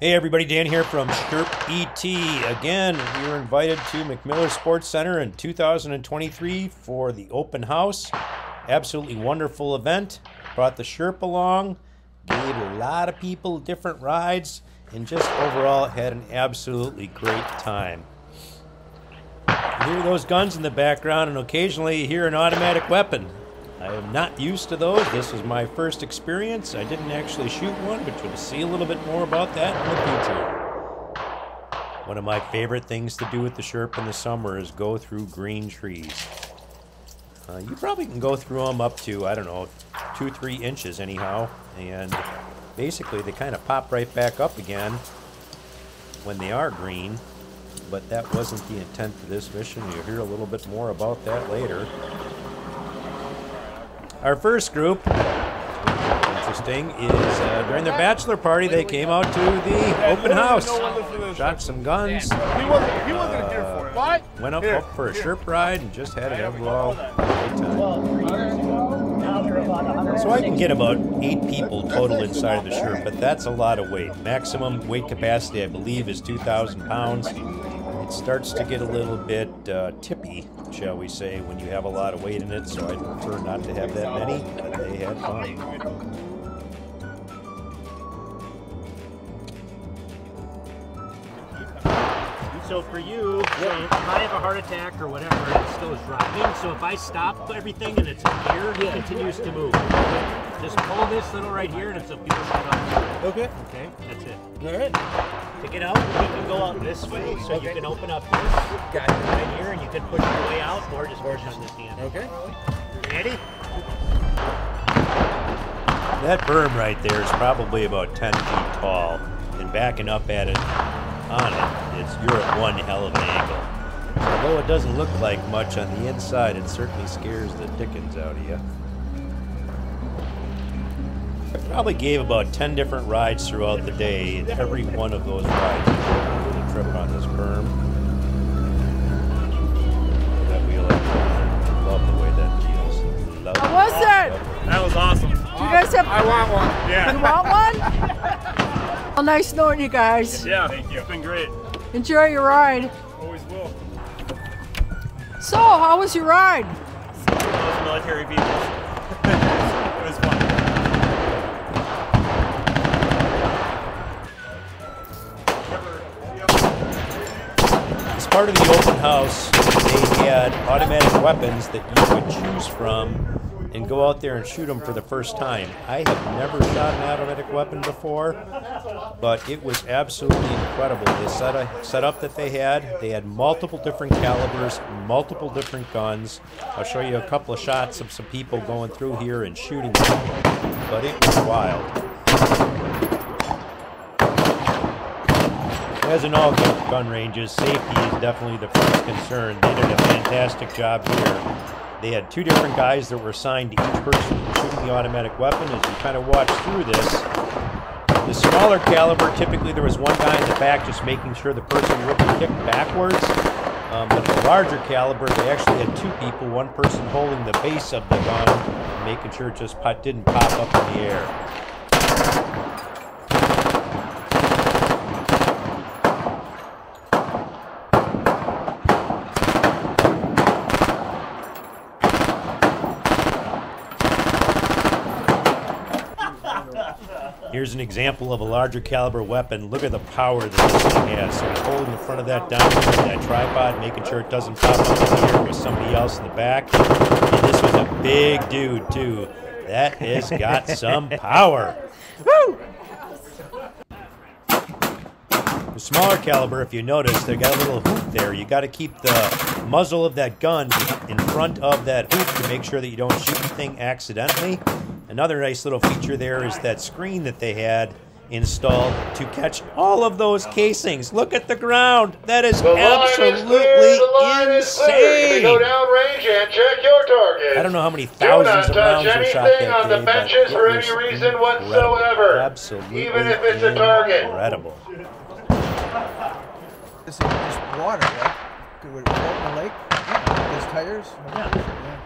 Hey everybody, Dan here from Sherp ET. Again, we were invited to McMiller Sports Center in 2023 for the open house. Absolutely wonderful event. Brought the Sherp along, gave a lot of people different rides, and just overall had an absolutely great time. You hear those guns in the background, and occasionally you hear an automatic weapon. I am not used to those. This was my first experience. I didn't actually shoot one, but you'll see a little bit more about that in the future. One of my favorite things to do with the Sherp in the summer is go through green trees. Uh, you probably can go through them up to, I don't know, two, three inches anyhow. And basically they kind of pop right back up again when they are green. But that wasn't the intent of this mission. You'll hear a little bit more about that later. Our first group, interesting, is uh, during their bachelor party, they came out to the open house, shot some guns, He wasn't, he wasn't here for it. What? went up, up for a Sherp ride, and just had an overall great time. So I can get about eight people total inside of the Sherp, but that's a lot of weight. Maximum weight capacity, I believe, is 2,000 pounds. It starts to get a little bit uh, tippy, shall we say, when you have a lot of weight in it, so I'd prefer not to have that many, but they had fun. So for you, so if I have a heart attack or whatever, it still is driving. So if I stop everything and it's here, it continues to move. Just pull this little right here and it's a people shut off. Okay. Okay, that's it. All right. To get out, you can go out this way, so you can open up this Got it. right here and you can push your way out or just push on this hand. Okay. Ready? That berm right there is probably about 10 feet tall, and backing up at it on it, it's you're at one hell of an angle. Although it doesn't look like much on the inside, it certainly scares the dickens out of you. I probably gave about 10 different rides throughout the day, and every one of those rides was a little trip on this berm. That wheel up, love the way that feels. Love How was it? That was awesome. Do you guys have? I want one. Yeah. You want one? well, nice knowing you guys. Yeah, thank you. It's been great. Enjoy your ride. Always will. So, how was your ride? Those military vehicles. it was fun. Part of the open house, they had automatic weapons that you could choose from and go out there and shoot them for the first time. I have never shot an automatic weapon before, but it was absolutely incredible. The set setup that they had, they had multiple different calibers, multiple different guns. I'll show you a couple of shots of some people going through here and shooting but it was wild. As in all gun, ranges, safety is definitely the first concern. They did a fantastic job here. They had two different guys that were assigned to each person shooting the automatic weapon. As you kind of watch through this, the smaller caliber, typically there was one guy in the back just making sure the person wouldn't kick backwards. Um, but the larger caliber, they actually had two people, one person holding the base of the gun, making sure it just didn't pop up in the air. Here's an example of a larger caliber weapon. Look at the power that this thing has. So he's holding the front of that down with that tripod, making sure it doesn't pop up in the air with somebody else in the back. And this was a big dude too. That has got some power. Woo! The smaller caliber, if you notice, they got a little hoop there. You got to keep the muzzle of that gun in front of that hoop to make sure that you don't shoot anything accidentally. Another nice little feature there is that screen that they had installed to catch all of those casings. Look at the ground. That is The line is clear. absolutely The line is clear. You may go insane. downrange and check your target. I don't know how many thousands not of rounds were shot anything that on day, the benches for any reason incredible. whatsoever. Absolutely Even if it's a target. Incredible. This is just water, right? Could we float in the lake? Yeah. There's tires? Yeah.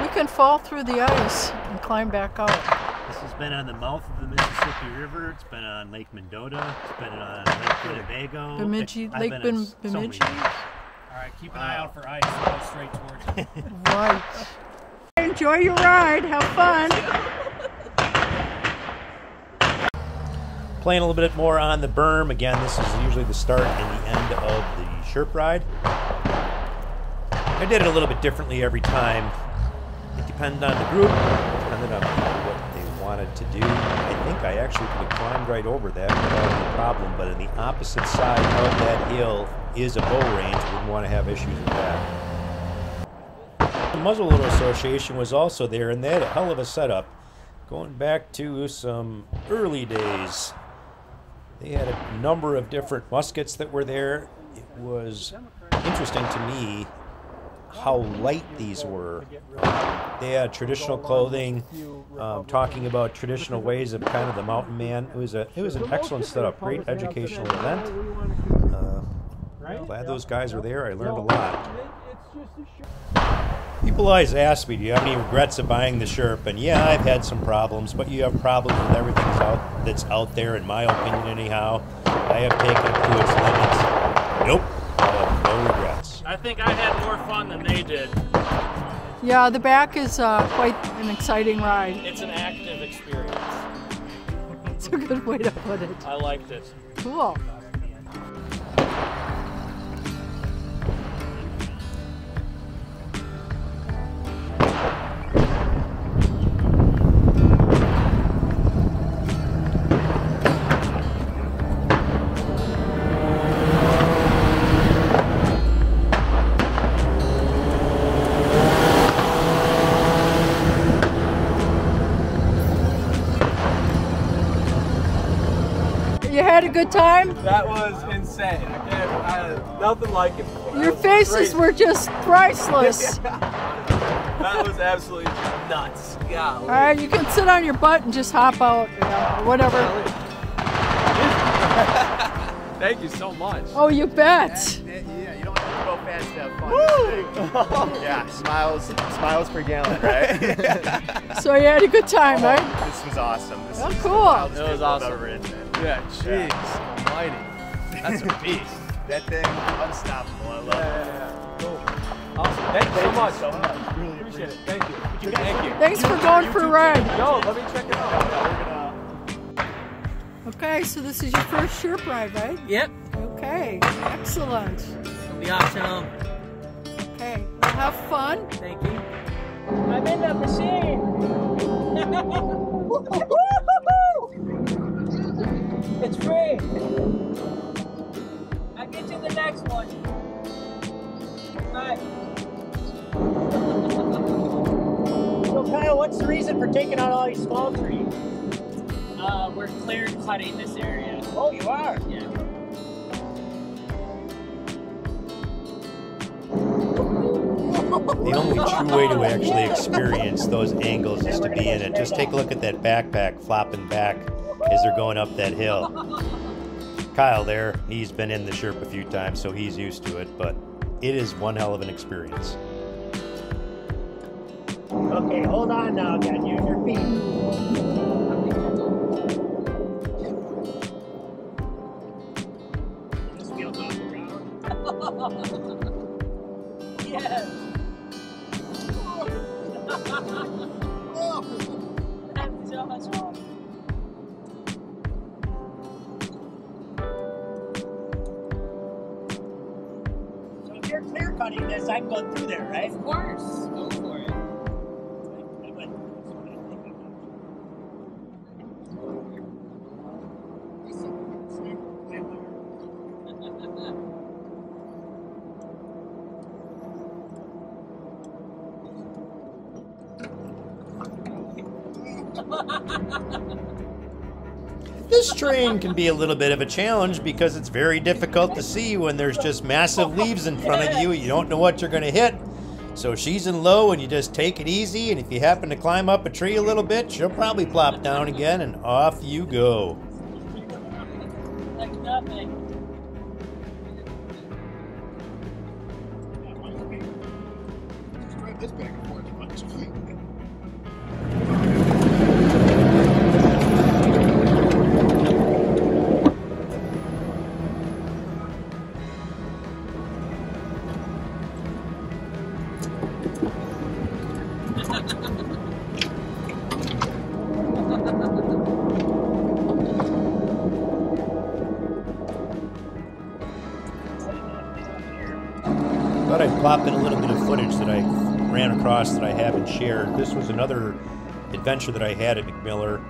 We can fall through the ice and climb back out. This is been on the mouth of the Mississippi River. It's been on Lake Mendota. It's been on Lake Winnebago. Bemidji- It- Lake been Bem- on s- so many Bemidji? things. All right, keep an eye out for ice. Go straight towards it. Right. Enjoy your ride. Have fun. Playing a little bit more on the berm. Again, this is usually the start and the end of the Sherp ride. I did it a little bit differently every time. It depended on the group, depended on what they wanted to do. I think I actually could have climbed right over that without any problem, but on the opposite side of that hill is a bow range. Wouldn't want to have issues with that. The Muzzleloader Association was also there, and they had a hell of a setup. Going back to some early days, they had a number of different muskets that were there. It was interesting to me how light these were. They had traditional clothing, um, talking about traditional ways of kind of the mountain man. It was a it was an excellent setup, great educational event. Uh, glad those guys were there. I learned a lot. People always ask me, "Do you have any regrets of buying the Sherp?" And yeah, I've had some problems, but you have problems with everything that's out, that's out there, in my opinion, anyhow. I have taken it to its limits. Nope, I have no regrets. I think I had more fun than they did. Yeah, the back is uh, quite an exciting ride. It's an active experience. It's a good way to put it. I liked it. Cool. A good time? That was insane. I can't, I, nothing like it. before. Your faces great. were just priceless. That was absolutely nuts. Yeah. All right, you can sit on your butt and just hop out, you know, or whatever. Thank you so much. Oh, you bet. Yeah, you don't have to go fast to have fun. yeah, smiles, smiles per gallon, right? So you had a good time, oh, right? this was awesome. This Oh, cool. the wildest It was trip I've awesome. Ever ridden, man. Yeah, jeez almighty. That's a beast. That thing, unstoppable. I love it. Cool. Awesome. Thank you so much. So much. Really Appreciate it. Thank you. Thank you. Thanks for going for a ride. Yo, let me check it out. Okay, so this is your first Sherp ride, right? Yep, Okay, excellent. it'll be awesome. Okay, well, have fun. Thank you. I'm in the machine. it's free. I'll get you the next one. Bye. So Kyle, what's the reason for taking out all these small trees? Uh, we're clear cutting this area. Oh, you are. Yeah. The only true way to actually experience those angles is to be in it. Just take a look at that backpack flopping back as they're going up that hill. Kyle there, he's been in the Sherp a few times, so he's used to it, but it is one hell of an experience. Okay, hold on now. Got use your feet. You're this, I can go through there, right? Of course. Go for it. I went through this one, I think I got This train can be a little bit of a challenge because it's very difficult to see when there's just massive leaves in front of you. You don't know what you're going to hit. So she's in low and you just take it easy. And if you happen to climb up a tree a little bit, she'll probably plop down again and off you go. Plop in a little bit of footage that I ran across that I haven't shared. This was another adventure that I had at McMiller,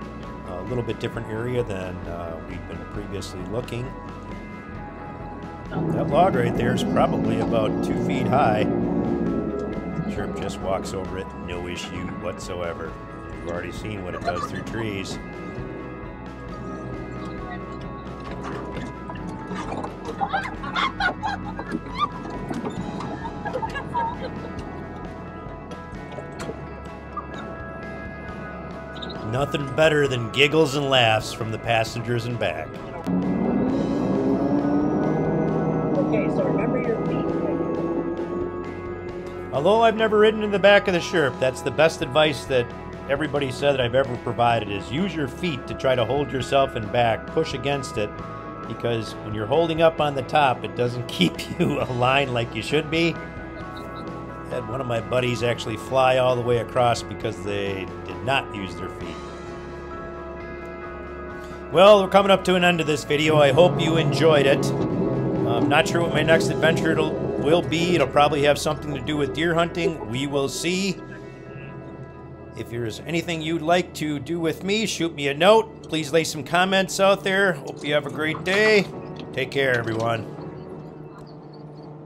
a little bit different area than uh, we've been previously looking. That log right there is probably about two feet high. Sherp just walks over it, no issue whatsoever. You've already seen what it does through trees. Nothing better than giggles and laughs from the passengers and back. Okay, so remember your feet. Although I've never ridden in the back of the Sherp, that's the best advice that everybody said that I've ever provided is use your feet to try to hold yourself in back, push against it, because when you're holding up on the top, it doesn't keep you aligned like you should be. Had one of my buddies actually fly all the way across because they did not use their feet. Well, we're coming up to an end of this video. I hope you enjoyed it. I'm not sure what my next adventure will be. It'll probably have something to do with deer hunting. We will see. If there's anything you'd like to do with me, shoot me a note. Please lay some comments out there. Hope you have a great day. Take care, everyone.